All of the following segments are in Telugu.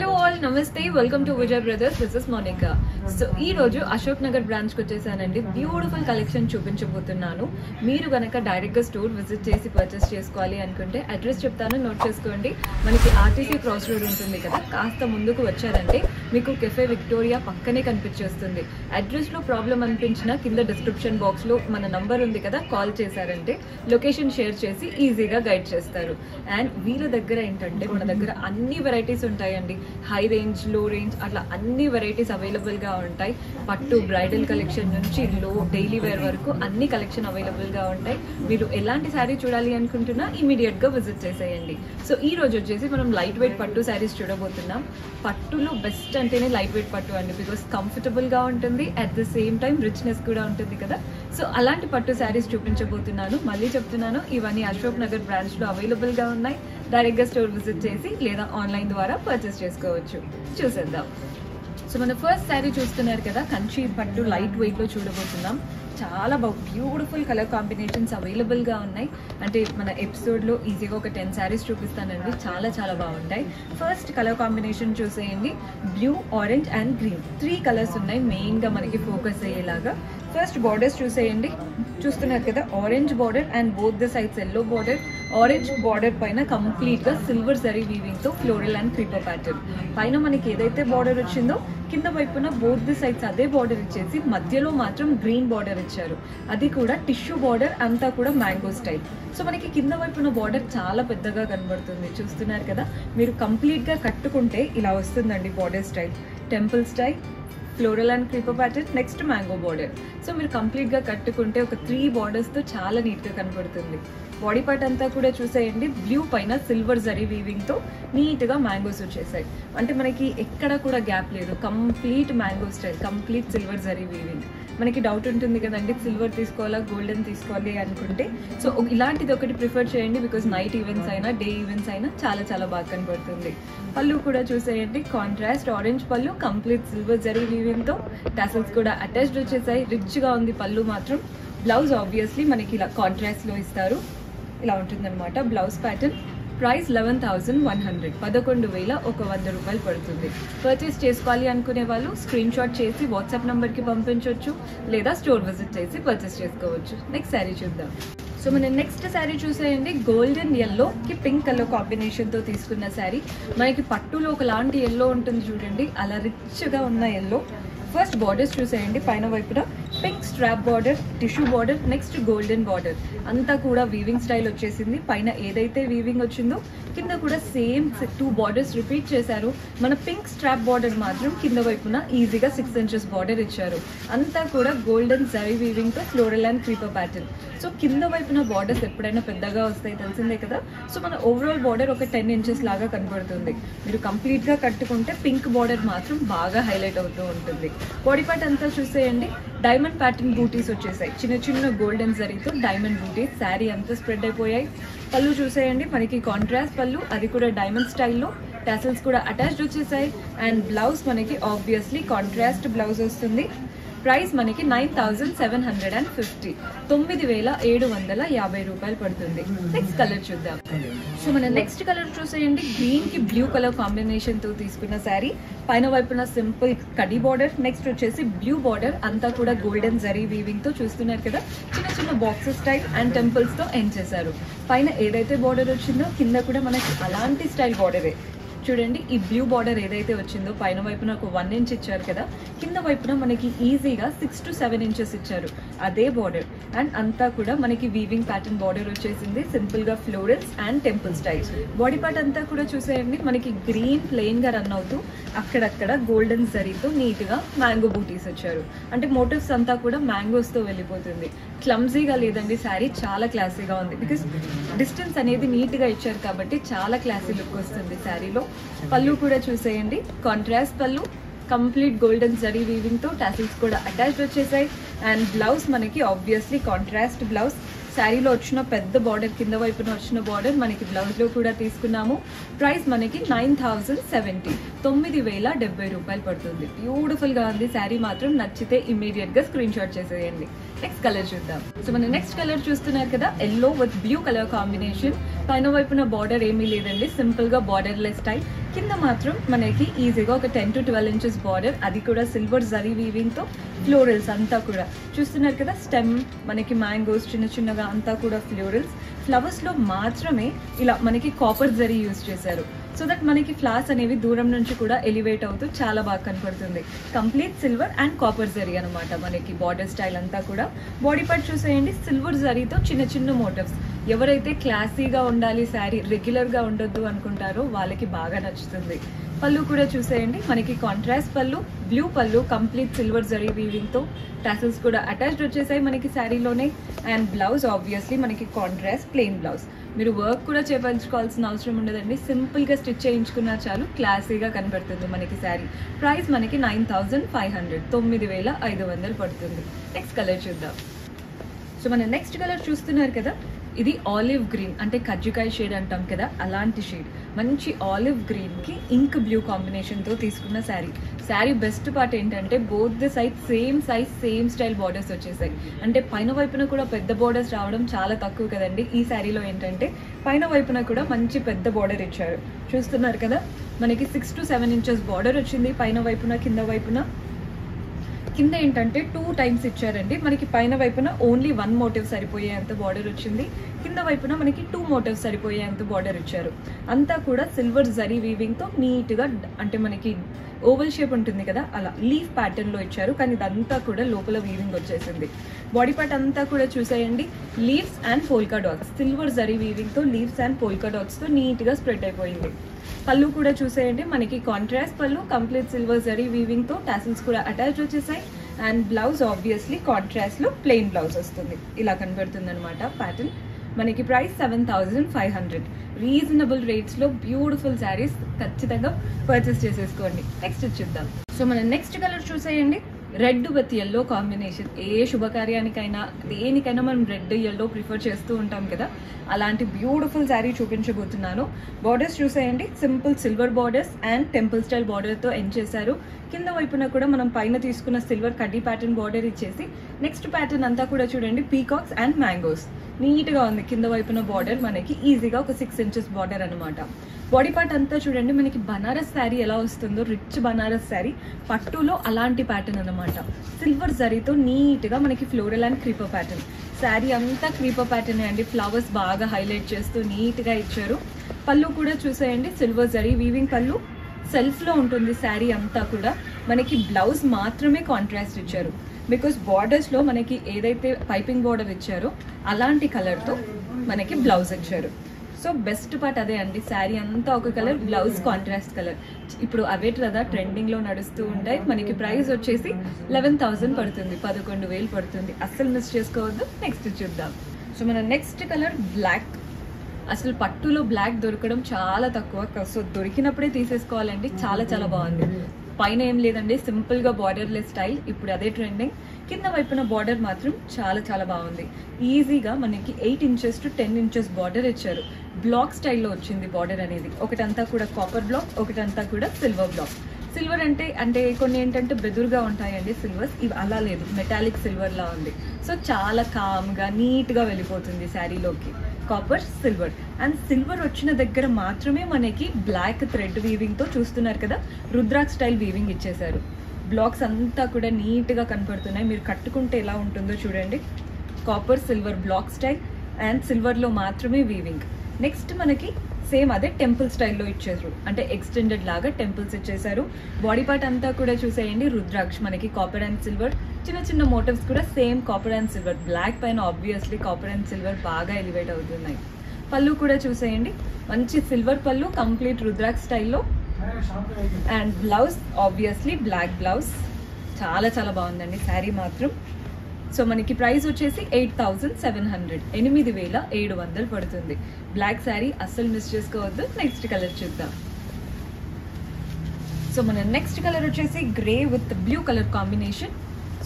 Алло! ఆల్ నమస్తే welcome to Vijay brothers this is Monika so ఈ రోజు అశోక్ నగర్ బ్రాంచ్కి వచ్చేసానండి. బ్యూటిఫుల్ కలెక్షన్ చూపించబోతున్నాను. మీరు గనక డైరెక్ట్గా స్టోర్ విజిట్ చేసి పర్చేస్ చేసుకోవాలి అనుకుంటే అడ్రస్ చెప్తాను నోట్ చేసుకోండి. మనకి ఆర్టీసీ క్రాస్ రోడ్ ఉంటుంది కదా కాస్త ముందుకు వచ్చారంటే మీకు కెఫే విక్టోరియా పక్కనే కనిపించేస్తుంది. అడ్రస్లో ప్రాబ్లం అనిపించిన కింద డిస్క్రిప్షన్ బాక్స్లో మన నంబర్ ఉంది కదా కాల్ చేశారంటే లొకేషన్ షేర్ చేసి ఈజీగా గైడ్ చేస్తారు. అండ్ వీళ్ళ దగ్గర ఏంటంటే మన దగ్గర అన్ని వెరైటీస్ ఉంటాయండి. హై హై రేంజ్లో రేంజ్ అట్లా అన్ని వెరైటీస్ అవైలబుల్గా ఉంటాయి. పట్టు బ్రైడల్ కలెక్షన్ నుంచి లో డైలీ వేర్ వరకు అన్ని కలెక్షన్ అవైలబుల్గా ఉంటాయి. మీరు ఎలాంటి శారీ చూడాలి అనుకుంటున్నా ఇమీడియట్గా విజిట్ చేసేయండి. సో ఈ రోజు వచ్చేసి మనం లైట్ వెయిట్ పట్టు శారీస్ చూడబోతున్నాం. పట్టులో బెస్ట్ అంటేనే లైట్ వెయిట్ పట్టు అండి బికాస్ కంఫర్టబుల్గా ఉంటుంది at the same time richness కూడా ఉంటుంది కదా. సో అలాంటి పట్టు శారీస్ చూపించబోతున్నాను. మళ్ళీ చెప్తున్నాను ఇవన్నీ అశోక్ నగర్ బ్రాంచ్లో అవైలబుల్గా ఉన్నాయి. డైరెక్ట్గా స్టోర్ విజిట్ చేసి లేదా ఆన్లైన్ ద్వారా పర్చేస్ చేసుకోవచ్చు. చూసేద్దాం. సో మన ఫస్ట్ శారీ చూస్తున్నారు కదా కంచి పట్టు లైట్ వెయిట్లో చూడబోతున్నాం. చాలా బాగు బ్యూటిఫుల్ కలర్ కాంబినేషన్స్ అవైలబుల్గా ఉన్నాయి. అంటే మన ఎపిసోడ్లో ఈజీగా ఒక టెన్ శారీస్ చూపిస్తానండి. చాలా చాలా బాగుంటాయి. ఫస్ట్ కలర్ కాంబినేషన్ చూసేయండి. Blue orange and green three colours ఉన్నాయి మెయిన్గా మనకి ఫోకస్ అయ్యేలాగా. ఫస్ట్ బార్డర్స్ చూసేయండి. చూస్తున్నారు కదా orange border and both the sides yellow border orange border పైన కంప్లీట్గా సిల్వర్ జరీ వీవింగ్తో ఫ్లోరల్ అండ్ క్రీపర్ ప్యాటర్న్ పైన మనకి ఏదైతే బార్డర్ వచ్చిందో కింద వైపున బోత్ ది సైడ్స్ అదే బార్డర్ ఇచ్చేసి మధ్యలో మాత్రం గ్రీన్ బార్డర్ ఇచ్చారు. అది కూడా టిష్యూ బార్డర్ అంతా కూడా మ్యాంగో స్టైల్ సో మనకి కింద వైపున బార్డర్ చాలా పెద్దగా కనబడుతుంది. చూస్తున్నారు కదా? మీరు కంప్లీట్గా కట్టుకుంటే ఇలా వస్తుందండి border style temple style floral and creeper pattern next mango border so మీరు కంప్లీట్గా కట్టుకుంటే ఒక త్రీ బార్డర్స్తో చాలా నీట్గా కనబడుతుంది. బాడీ పార్ట్ అంతా కూడా చూసేయండి. బ్లూ పైన సిల్వర్ జరీ వీవింగ్తో నీట్గా మ్యాంగోస్ వచ్చేసాయి. అంటే మనకి ఎక్కడ కూడా గ్యాప్ లేదు. Complete mango style complete silver zari weaving మనకి డౌట్ ఉంటుంది కదండి సిల్వర్ తీసుకోవాలా గోల్డెన్ తీసుకోవాలి అనుకుంటే. సో ఇలాంటిది ఒకటి ప్రిఫర్ చేయండి బికాస్ నైట్ ఈవెంట్స్ అయినా డే ఈవెంట్స్ అయినా చాలా చాలా బాగా కనబడుతుంది. పళ్ళు కూడా చూసేయండి. కాంట్రాస్ట్ ఆరెంజ్ పళ్ళు కంప్లీట్ సిల్వర్ జరీ వీవింగ్తో టాసల్స్ కూడా అటాచ్డ్ వచ్చేసాయి. రిచ్గా ఉంది పళ్ళు మాత్రం. బ్లౌజ్ ఆబ్వియస్లీ మనకి ఇలా కాంట్రాస్ట్లో ఇస్తారు. ఇలా ఉంటుందన్నమాట. Blouse pattern price eleven thousand one hundred పదకొండు వేల ఒక వంద రూపాయలు పడుతుంది. పర్చేస్ చేసుకోవాలి అనుకునే వాళ్ళు స్క్రీన్ షాట్ చేసి వాట్సాప్ నెంబర్కి పంపించవచ్చు లేదా స్టోర్ విజిట్ చేసి పర్చేస్ చేసుకోవచ్చు. నెక్స్ట్ శారీ చూద్దాం. సో మనం నెక్స్ట్ శారీ చూసేయండి. గోల్డెన్ ఎల్లోకి పింక్ కలర్ కాంబినేషన్తో తీసుకున్న శారీ మనకి పట్టులో ఒకలాంటి ఎల్లో ఉంటుంది చూడండి. అలా రిచ్గా ఉన్న ఎల్లో ఫస్ట్ బార్డర్స్ చూసేయండి. పైన వైపున pink strap border tissue border next golden border. అంతా కూడా వీవింగ్ స్టైల్ వచ్చేసింది. పైన ఏదైతే వీవింగ్ వచ్చిందో కింద కూడా సేమ్ టూ బార్డర్స్ రిపీట్ చేశారు. మన పింక్ స్ట్రాప్ బార్డర్ మాత్రం కింద వైపున ఈజీగా సిక్స్ ఇంచెస్ బార్డర్ ఇచ్చారు. అంతా కూడా గోల్డెన్ జరీ వీవింగ్తో floral and creeper pattern so కింద వైపున బార్డర్స్ ఎప్పుడైనా పెద్దగా వస్తాయి తెలిసిందే కదా. సో మన ఓవరాల్ బార్డర్ ఒక టెన్ ఇంచెస్ లాగా కనబడుతుంది. మీరు కంప్లీట్గా కట్టుకుంటే పింక్ బార్డర్ మాత్రం బాగా హైలైట్ అవుతూ ఉంటుంది. బాడీ పార్ట్ అంతా చూసేయండి. డైమండ్ ప్యాటర్న్ బూటీస్ వచ్చేసాయి. చిన్న చిన్న గోల్డెన్ జరీతో డైమండ్ బూటీస్ శారీ అంతా స్ప్రెడ్ అయిపోయాయి. పళ్ళు చూసేయండి మనకి కాంట్రాస్ట్ పళ్ళు అది కూడా డైమండ్ స్టైల్లో టాసల్స్ కూడా అటాచ్డ్ వచ్చేసాయి. అండ్ బ్లౌజ్ మనకి ఆబ్వియస్లీ కాంట్రాస్ట్ బ్లౌజ్ వస్తుంది. ప్రైస్ మనకి nine thousand seven hundred and fifty. తొమ్మిది వేల ఏడు వందల యాభై రూపాయలు పడుతుంది. నెక్స్ట్ కలర్ చూద్దాం. సో మన నెక్స్ట్ కలర్ చూసేయండి. గ్రీన్కి బ్లూ కలర్ కాంబినేషన్తో తీసుకున్న శారీ పైన వైపున సింపుల్ కడి బార్డర్ నెక్స్ట్ వచ్చేసి బ్లూ బార్డర్ అంతా కూడా గోల్డెన్ జరీ వీవింగ్తో చూస్తున్నారు కదా. చిన్న చిన్న బాక్సెస్ టైప్ అండ్ టెంపుల్స్తో ఎండ్ చేశారు. పైన ఏదైతే బార్డర్ వచ్చిందో కింద కూడా మనకి అలాంటి స్టైల్ బార్డరే చూడండి ఈ బ్లూ బార్డర్ ఏదైతే వచ్చిందో పైన వైపున ఒక వన్ ఇంచ్ ఇచ్చారు కదా కింద వైపున మనకి ఈజీగా సిక్స్ టు సెవెన్ ఇంచెస్ ఇచ్చారు అదే బార్డర్ అండ్ అంతా కూడా మనకి వీవింగ్ ప్యాటర్న్ బార్డర్ వచ్చేసింది సింపుల్గా florals and temple styles body part అంతా కూడా చూసేయండి మనకి గ్రీన్ ప్లెయిన్గా రన్ అవుతూ అక్కడక్కడ గోల్డెన్ జరీతో నీట్గా మ్యాంగో బూటీస్ వచ్చారు. అంటే మోటివ్స్ అంతా కూడా మ్యాంగోస్తో వెళ్ళిపోతుంది. క్లమ్జీగా లేదండి శారీ చాలా క్లాసీగా ఉంది. బికాస్ డిస్టెన్స్ అనేది నీట్గా ఇచ్చారు కాబట్టి చాలా క్లాసీ లుక్ వస్తుంది శారీలో. పళ్ళు కూడా చూసేయండి. కాంట్రాస్ట్ పళ్ళు కంప్లీట్ గోల్డెన్ జరీ వీవింగ్తో టాసిల్స్ కూడా అటాచ్డ్ వచ్చేసాయి. అండ్ బ్లౌజ్ మనకి ఆబ్వియస్లీ కాంట్రాస్ట్ బ్లౌజ్ శారీలో వచ్చిన పెద్ద బార్డర్ కింద వైపున వచ్చిన బార్డర్ మనకి బ్లౌజ్లో కూడా తీసుకున్నాము. ప్రైస్ మనకి నైన్ థౌజండ్ సెవెంటీ తొమ్మిది వేల డెబ్బై రూపాయలు పడుతుంది. బ్యూటిఫుల్గా ఉంది. శారీ మాత్రం నచ్చితే ఇమీడియట్గా స్క్రీన్ షాట్ చేసేయండి. నెక్స్ట్ కలర్ చూద్దాం. సో మన నెక్స్ట్ కలర్ చూస్తున్నారు కదా yellow with blue colour combination పైన వైపున బార్డర్ ఏమీ లేదండి సింపుల్గా బార్డర్ లెస్ టైప్ కింద మాత్రం మనకి ఈజీగా ఒక ten to twelve inches border అది కూడా సిల్వర్ జరీ వీవింగ్తో ఫ్లోరల్స్ అంతా కూడా. చూస్తున్నారు కదా స్టెమ్ మనకి మ్యాంగోస్ చిన్న చిన్నగా అంతా కూడా ఫ్లోరల్స్ ఫ్లవర్స్లో మాత్రమే ఇలా మనకి కాపర్ జరీ యూజ్ చేశారు. సో దట్ మనకి ఫ్లాస్ అనేవి దూరం నుంచి కూడా ఎలివేట్ అవుతూ చాలా బాగా కనపడుతుంది. Complete silver and copper zari అనమాట మనకి బార్డర్ స్టైల్ అంతా కూడా. బాడీ పార్ట్ చూసేయండి సిల్వర్ జరీతో చిన్న చిన్న మోటివ్స్ ఎవరైతే క్లాసీగా ఉండాలి శారీ రెగ్యులర్గా ఉండొద్దు అనుకుంటారో వాళ్ళకి బాగా నచ్చుతుంది. పళ్ళు కూడా చూసేయండి మనకి కాంట్రాస్ట్ పళ్ళు బ్లూ పళ్ళు కంప్లీట్ సిల్వర్ జరీ వీవింగ్తో టాసల్స్ కూడా అటాచ్డ్ వచ్చేసాయి మనకి శారీలోనే అండ్ బ్లౌజ్ ఆబ్వియస్లీ మనకి కాంట్రాస్ట్ ప్లెయిన్ బ్లౌజ్ మీరు వర్క్ కూడా చేయించుకోవాల్సిన అవసరం ఉండదండి. సింపుల్గా స్టిచ్ చేయించుకున్నా చాలు క్లాసీగా కనబడుతుంది మనకి శారీ ప్రైస్ మనకి నైన్ థౌజండ్ ఫైవ్ హండ్రెడ్ తొమ్మిది వేల ఐదు వందలు పడుతుంది. నెక్స్ట్ కలర్ చూద్దాం. సో మనం నెక్స్ట్ కలర్ చూస్తున్నారు కదా ఇది ఆలివ్ గ్రీన్ అంటే కజ్జికాయ షేడ్ అంటాం కదా అలాంటి షేడ్. మంచి ఆలివ్ గ్రీన్కి ఇంక్ బ్లూ కాంబినేషన్తో తీసుకున్న శారీ. శారీ బెస్ట్ పార్ట్ ఏంటంటే both the size same size same style borders వచ్చేసాయి. అంటే పైన వైపున కూడా పెద్ద బార్డర్స్ రావడం చాలా తక్కువ కదండి. ఈ శారీలో ఏంటంటే పైన వైపున కూడా మంచి పెద్ద బార్డర్ ఇచ్చారు. చూస్తున్నారు కదా మనకి six to seven inches border వచ్చింది. పైన వైపున కింద వైపున కింద ఏంటంటే టూ టైమ్స్ ఇచ్చారండి. మనకి పైన వైపున ఓన్లీ వన్ మోటివ్ సరిపోయేంత బార్డర్ వచ్చింది. కింద వైపున మనకి టూ మోటివ్స్ సరిపోయేంత బార్డర్ ఇచ్చారు. అంతా కూడా సిల్వర్ జరీ వీవింగ్తో నీట్గా అంటే మనకి ఓవల్ షేప్ ఉంటుంది కదా అలా లీఫ్ ప్యాటర్న్లో ఇచ్చారు. కానీ ఇదంతా కూడా లోపల వీవింగ్ వచ్చేసింది. బాడీ పార్ట్ అంతా కూడా చూసేయండి. Leaves and polka dots silver zari వీవింగ్తో లీవ్స్ అండ్ పోల్కా డాట్స్తో నీట్గా స్ప్రెడ్ అయిపోయింది. పళ్ళు కూడా చూసేయండి. మనకి కాంట్రాస్ట్ పళ్ళు కంప్లీట్ సిల్వర్ జరీ వీవింగ్తో టాసిల్స్ కూడా అటాచ్ వచ్చేసాయి. అండ్ బ్లౌజ్ ఆబ్వియస్లీ కాంట్రాస్ట్లో ప్లెయిన్ బ్లౌజ్ వస్తుంది. ఇలా కనబడుతుంది అనమాట ప్యాటర్న్ మనకి price seven thousand five hundred reasonable రేట్స్లో beautiful saris ఖచ్చితంగా పర్చేస్ చేసేసుకోండి. నెక్స్ట్ చూద్దాం. సో మన నెక్స్ట్ కలర్ చూసేయండి. రెడ్ విత్ ఎల్లో కాంబినేషన్ ఏ శుభకార్యానికైనా దేనికైనా మనం రెడ్ ఎల్లో ప్రిఫర్ చేస్తూ ఉంటాం కదా. అలాంటి బ్యూటిఫుల్ శారీ చూపించబోతున్నాను. బార్డర్స్ చూసేయండి. Simple silver borders and temple style బార్డర్తో ఎండ్ చేశారు. కింద వైపున కూడా మనం పైన తీసుకున్న సిల్వర్ కడ్డీ ప్యాటర్న్ బార్డర్ ఇచ్చేసి నెక్స్ట్ ప్యాటర్న్ అంతా కూడా చూడండి. పీకాక్స్ అండ్ మ్యాంగోస్ నీట్గా ఉంది. కింద వైపున బార్డర్ మనకి ఈజీగా ఒక సిక్స్ ఇంచెస్ బార్డర్ అనమాట బాడీ పార్ట్ అంతా చూడండి మనకి బనారస్ శారీ ఎలా వస్తుందో రిచ్ బనారస్ శారీ పట్టులో అలాంటి ప్యాటర్న్ అనమాట సిల్వర్ జరీతో నీట్గా మనకి floral and creeper pattern sari అంతా క్రీపర్ ప్యాటర్న్ అండి. ఫ్లవర్స్ బాగా హైలైట్ చేస్తూ నీట్గా ఇచ్చారు. పళ్ళు కూడా చూసేయండి సిల్వర్ జరీ వీవింగ్ పళ్ళు. సెల్ఫ్లో ఉంటుంది శారీ అంతా కూడా. మనకి బ్లౌజ్ మాత్రమే కాంట్రాస్ట్ ఇచ్చారు. బికాస్ బార్డర్స్లో మనకి ఏదైతే పైపింగ్ బార్డర్ ఇచ్చారో అలాంటి కలర్తో మనకి బ్లౌజ్ ఇచ్చారు. సో బెస్ట్ పార్ట్ అదే అండి. శారీ అంతా ఒక కలర్ బ్లౌజ్ కాంట్రాస్ట్ కలర్. ఇప్పుడు అవే కదా ట్రెండింగ్లో నడుస్తూ ఉంటాయి. మనకి ప్రైస్ వచ్చేసి లెవెన్ థౌసండ్ పడుతుంది. పదకొండు వేలు పడుతుంది. అస్సలు మిస్ చేసుకోవద్దు. నెక్స్ట్ చూద్దాం. సో మన నెక్స్ట్ కలర్ బ్లాక్ అసలు పట్టులో బ్లాక్ దొరకడం చాలా తక్కువ. సో దొరికినప్పుడే తీసేసుకోవాలండి. చాలా చాలా బాగుంది. పైన ఏం లేదండి. సింపుల్గా బార్డర్లెస్ స్టైల్ ఇప్పుడు అదే ట్రెండింగ్ కింద వైపున బార్డర్ మాత్రం చాలా చాలా బాగుంది. ఈజీగా మనకి eight inches to ten inches border ఇచ్చారు. బ్లాక్ స్టైల్లో వచ్చింది బార్డర్ అనేది. ఒకటంతా కూడా కాపర్ బ్లాక్ ఒకటంతా కూడా సిల్వర్ బ్లాక్ సిల్వర్ అంటే అంటే కొన్ని ఏంటంటే బెదురుగా ఉంటాయండి సిల్వర్స్ ఇవి అలా లేదు. మెటాలిక్ సిల్వర్లా ఉంది. సో చాలా కామ్గా నీట్గా వెళ్ళిపోతుంది శారీలోకి. కాపర్ సిల్వర్ అండ్ సిల్వర్ వచ్చిన దగ్గర మాత్రమే మనకి బ్లాక్ థ్రెడ్ వీవింగ్తో చూస్తున్నారు కదా? రుద్రాక్ స్టైల్ వీవింగ్ ఇచ్చేశారు. బ్లాక్స్ అంతా కూడా నీట్గా కనపడుతున్నాయి. మీరు కట్టుకుంటే ఎలా ఉంటుందో చూడండి. Copper silver block style and సిల్వర్లో మాత్రమే వీవింగ్ నెక్స్ట్ మనకి సేమ్ అదే టెంపుల్ స్టైల్లో ఇచ్చారు అంటే ఎక్స్టెండెడ్ లాగా టెంపుల్స్ ఇచ్చేసారు బాడీ పార్ట్ అంతా కూడా చూసేయండి. రుద్రాక్ష మనకి కాపర్ అండ్ సిల్వర్ చిన్న చిన్న మోటివ్స్ కూడా same copper and silver block పైన ఆబ్వియస్లీ కాపర్ అండ్ సిల్వర్ బాగా ఎలివేట్ అవుతున్నాయి. పళ్ళు కూడా చూసేయండి. మంచి సిల్వర్ పళ్ళు కంప్లీట్ రుద్రాక్ష స్టైల్లో. And blouse obviously black blouse చాలా చాలా బాగుందండి. శారీ మాత్రం. సో మనకి ప్రైస్ వచ్చేసి ఎయిట్ థౌజండ్ సెవెన్ హండ్రెడ్ ఎనిమిది వేల ఏడు వందలు పడుతుంది. బ్లాక్ శారీ అస్సలు మిస్ చేసుకోవద్దు. నెక్స్ట్ కలర్ చూద్దాం. సో మన నెక్స్ట్ కలర్ వచ్చేసి grey with blue colour combination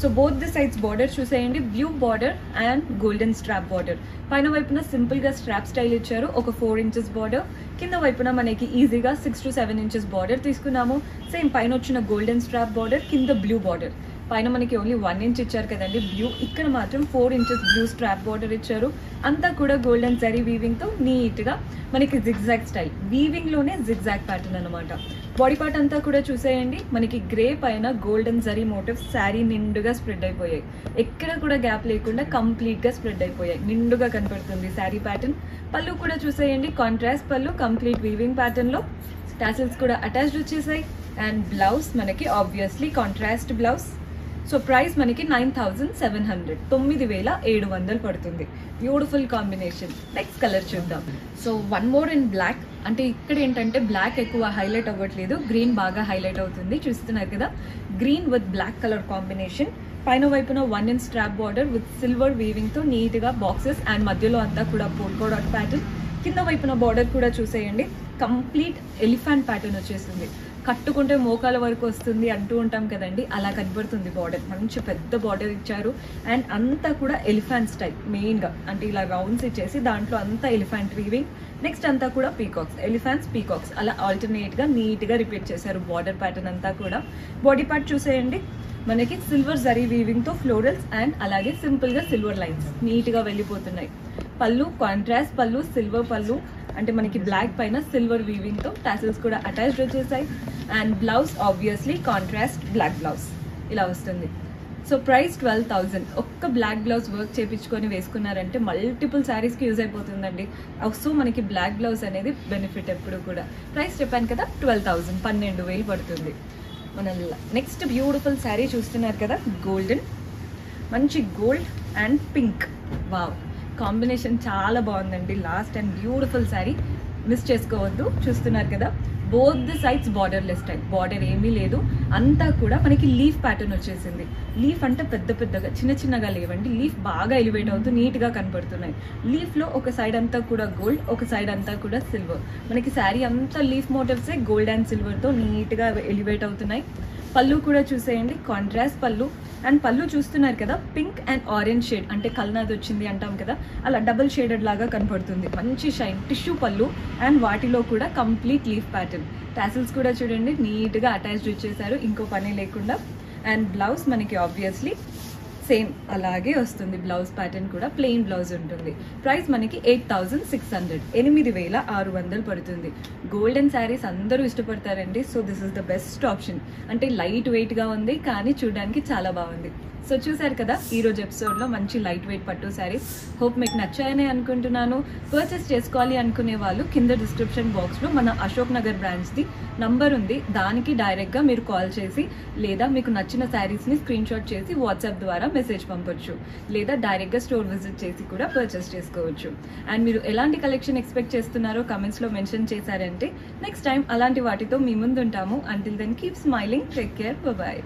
so both the sides border చూసేయండి. Blue border and golden strap border పైన వైపున సింపుల్గా స్ట్రాప్ స్టైల్ ఇచ్చారు. ఒక ఫోర్ ఇంచెస్ బార్డర్ కింద వైపున మనకి ఈజీగా six to seven inches border తీసుకున్నాము. సేమ్ పైన వచ్చిన గోల్డెన్ స్ట్రాప్ బార్డర్ కింద బ్లూ బార్డర్ పైన మనకి ఓన్లీ వన్ ఇంచ్ ఇచ్చారు కదండి బ్లూ ఇక్కడ మాత్రం four inches blue strap border ఇచ్చారు. అంతా కూడా గోల్డెన్ జరీ వీవింగ్తో నీట్గా మనకి జిగ్జాగ్ స్టైల్ వీవింగ్లోనే జిగ్జాగ్ ప్యాటర్న్ అనమాట బాడీ పార్ట్ అంతా కూడా చూసేయండి. మనకి గ్రే పైన గోల్డెన్ జరీ మోటివ్స్ శారీ నిండుగా స్ప్రెడ్ అయిపోయాయి. ఎక్కడ కూడా గ్యాప్ లేకుండా కంప్లీట్గా స్ప్రెడ్ అయిపోయాయి. నిండుగా కనపడుతుంది శారీ ప్యాటర్న్ పళ్ళు కూడా చూసేయండి. కాంట్రాస్ట్ పళ్ళు కంప్లీట్ వీవింగ్ ప్యాటర్న్లో స్టాసిల్స్ టాసిల్స్ కూడా అటాచ్డ్ వచ్చేసాయి. అండ్ బ్లౌజ్ మనకి obviously contrast blouse so price మనకి నైన్ థౌజండ్ సెవెన్ హండ్రెడ్ తొమ్మిది వేల ఏడు వందలు పడుతుంది. బ్యూటిఫుల్ కాంబినేషన్ నెక్స్ట్ కలర్ చూద్దాం. So one more in black అంటే ఇక్కడ ఏంటంటే బ్లాక్ ఎక్కువ హైలైట్ అవ్వట్లేదు. గ్రీన్ బాగా హైలైట్ అవుతుంది. చూస్తున్నారు కదా? Green with black colour combination పైన వైపున one in strap border with silver వీవింగ్తో నీట్గా బాక్సెస్ అండ్ మధ్యలో అంతా కూడా పోల్కోడాట్ ప్యాటర్న్ కింద వైపున బార్డర్ కూడా చూసేయండి. కంప్లీట్ ఎలిఫెంట్ ప్యాటర్న్ వచ్చేసింది. కట్టుకుంటే మోకాల వరకు వస్తుంది అంటూ ఉంటాం కదండి. అలా కనబడుతుంది బార్డర్ మంచి పెద్ద బార్డర్ ఇచ్చారు. అండ్ అంతా కూడా ఎలిఫెంట్ స్టైల్ మెయిన్గా అంటే ఇలా రౌండ్స్ ఇచ్చేసి దాంట్లో అంతా ఎలిఫెంట్ వీవింగ్ నెక్స్ట్ అంతా కూడా పీకాక్స్ ఎలిఫెంట్స్ పీకాక్స్ అలా ఆల్టర్నేట్గా నీట్గా రిపీట్ చేశారు బార్డర్ ప్యాటర్న్ అంతా కూడా. బాడీ పార్ట్ చూసేయండి. మనకి సిల్వర్ జరీ వీవింగ్తో ఫ్లోరల్స్ అండ్ అలాగే సింపుల్గా సిల్వర్ లైన్స్ నీట్గా వెళ్ళిపోతున్నాయి. పళ్ళు కాంట్రాస్ట్ పళ్ళు సిల్వర్ పళ్ళు. అంటే మనకి బ్లాక్ పైన సిల్వర్ వీవింగ్తో టాసిల్స్ కూడా అటాచ్డ్ వచ్చేసాయి. And blouse obviously contrast black blouse ఇలా వస్తుంది. సో ప్రైస్ ట్వెల్వ్ థౌజండ్ ఒక్క బ్లాక్ బ్లౌజ్ వర్క్ చేపించుకొని వేసుకున్నారంటే మల్టిపుల్ శారీస్కి యూజ్ అయిపోతుందండి. సో మనకి బ్లాక్ బ్లౌజ్ అనేది బెనిఫిట్ ఎప్పుడు కూడా. ప్రైస్ చెప్పాను కదా ట్వెల్వ్ థౌజండ్ పన్నెండు వేలు పడుతుంది. మన నెక్స్ట్ బ్యూటిఫుల్ శారీ చూస్తున్నారు కదా గోల్డెన్ మంచి gold and pink wow combination చాలా బాగుందండి. Last and beautiful sari miss చేసుకోవద్దు. చూస్తున్నారు కదా? Both the sides borderless type border ఏమీ లేదు. అంతా కూడా మనకి లీఫ్ ప్యాటర్న్ వచ్చేసింది. లీఫ్ అంటే పెద్ద పెద్దగా చిన్న చిన్నగా లేవండి. లీఫ్ బాగా ఎలివేట్ అవుతూ నీట్గా కనపడుతున్నాయి. లీఫ్లో ఒక సైడ్ అంతా కూడా గోల్డ్ ఒక సైడ్ అంతా కూడా సిల్వర్ మనకి శారీ అంతా లీఫ్ మోటివ్సే గోల్డ్ అండ్ సిల్వర్తో నీట్గా ఎలివేట్ అవుతున్నాయి. పళ్ళు కూడా చూసేయండి. కాంట్రాస్ట్ పళ్ళు. అండ్ పళ్ళు చూస్తున్నారు కదా పింక్ అండ్ ఆరెంజ్ షేడ్ అంటే కల్నాది వచ్చింది అంటాం కదా అలా డబుల్ షేడెడ్ లాగా కనపడుతుంది. మంచి షైన్ టిష్యూ పళ్ళు అండ్ వాటిలో కూడా కంప్లీట్ లీఫ్ ప్యాటర్న్ టాసిల్స్ కూడా చూడండి నీట్గా అటాచ్డ్ ఇచ్చేసారు ఇంకో పని లేకుండా. అండ్ బ్లౌజ్ మనకి ఆబ్వియస్లీ సేమ్ అలాగే వస్తుంది. బ్లౌజ్ ప్యాటర్న్ కూడా ప్లెయిన్ బ్లౌజ్ ఉంటుంది. ప్రైస్ మనకి ఎయిట్ థౌజండ్ సిక్స్ హండ్రెడ్ ఎనిమిది వేల ఆరు వందలు పడుతుంది. గోల్డెన్ శారీస్ అందరూ ఇష్టపడతారండి. So this is the best option అంటే లైట్ వెయిట్గా ఉంది కానీ చూడడానికి చాలా బాగుంది. సో చూసారు కదా ఈ రోజు ఎపిసోడ్లో మంచి లైట్ వెయిట్ పట్టు శారీస్ హోప్ మీకు నచ్చాయని అనుకుంటున్నాను. పర్చేస్ చేసుకోవాలి అనుకునే వాళ్ళు కింద డిస్క్రిప్షన్ బాక్స్లో మన అశోక్ నగర్ బ్రాంచ్ది నంబర్ ఉంది. దానికి డైరెక్ట్గా మీరు కాల్ చేసి లేదా మీకు నచ్చిన శారీస్ని స్క్రీన్ షాట్ చేసి వాట్సాప్ ద్వారా మెసేజ్ పంపొచ్చు. లేదా డైరెక్ట్గా స్టోర్ విజిట్ చేసి కూడా పర్చేస్ చేసుకోవచ్చు. అండ్ మీరు ఎలాంటి కలెక్షన్ ఎక్స్పెక్ట్ చేస్తున్నారో కమెంట్స్లో మెన్షన్ చేశారంటే నెక్స్ట్ టైం అలాంటి వాటితో మీ ముందు ఉంటాము until then keep smiling take care bye